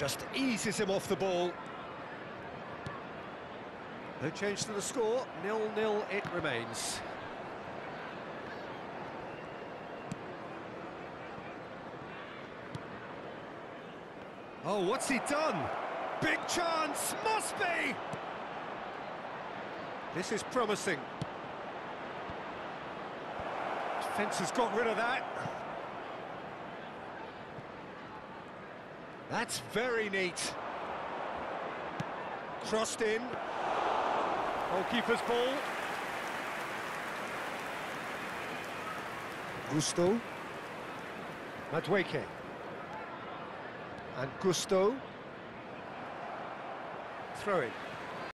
Just eases him off the ball. No change to the score, nil-nil it remains. Oh, what's he done? Big chance, must be! This is promising. Defence has got rid of that. That's very neat. Crossed in. Goalkeeper's ball. Gusto. Madueke. And Gusto. Throw it.